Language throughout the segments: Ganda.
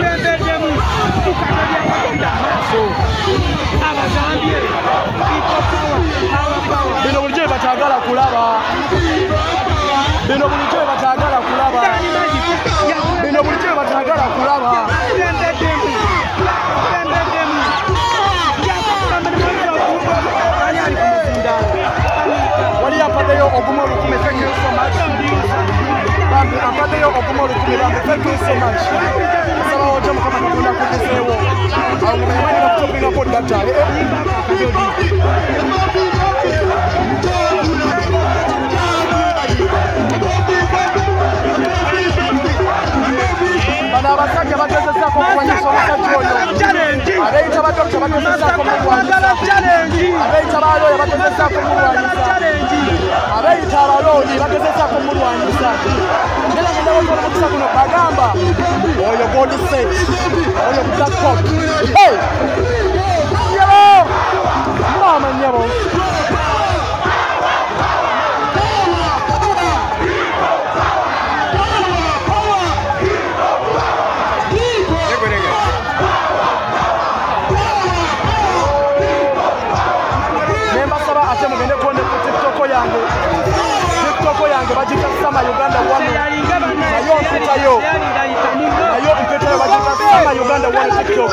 bakulembeddemu mukano lyabagenda amaaso abagambye bino bulijjo bebatagala kulaba. Bino bulijjo bebatagala kulaba bino bulijjo bebatagala kulaba. Waliyo apaddeyo oguma olukumi. Thank you so much. Bambi apaddeyo oguma olukumi. Bambi thank you so much report that time. bano abasajja bagezesa kokuwanyisa omusajja ono abeeyita batokuta bagezesa kumulwanyisa abeeyita balooya bagezesa kumulwanyisa abeeyita abalonyi bagezesa kumulwanyisa era ngendabakola mukisa guno bagamba oyo godset oyo blackcock tiktoko yange bagita sama uganda wano nayo mpitayo nayo mpitayo bagita sama uganda wano tiktok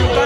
uganda